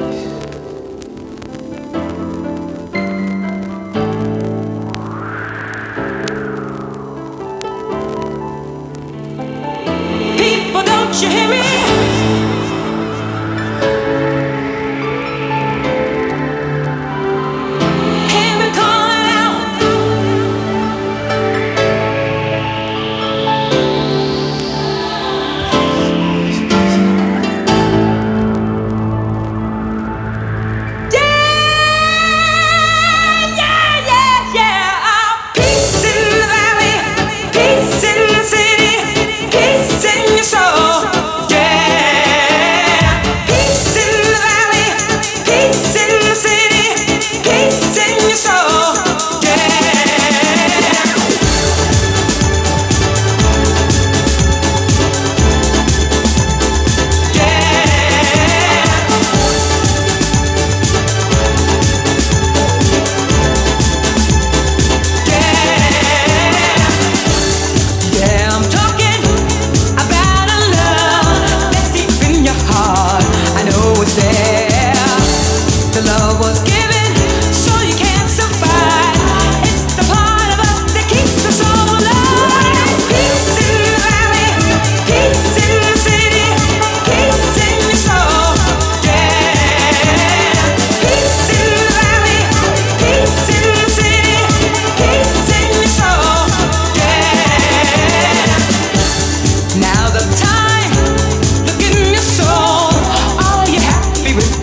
Peace.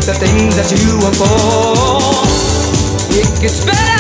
the things that you were for. It gets better.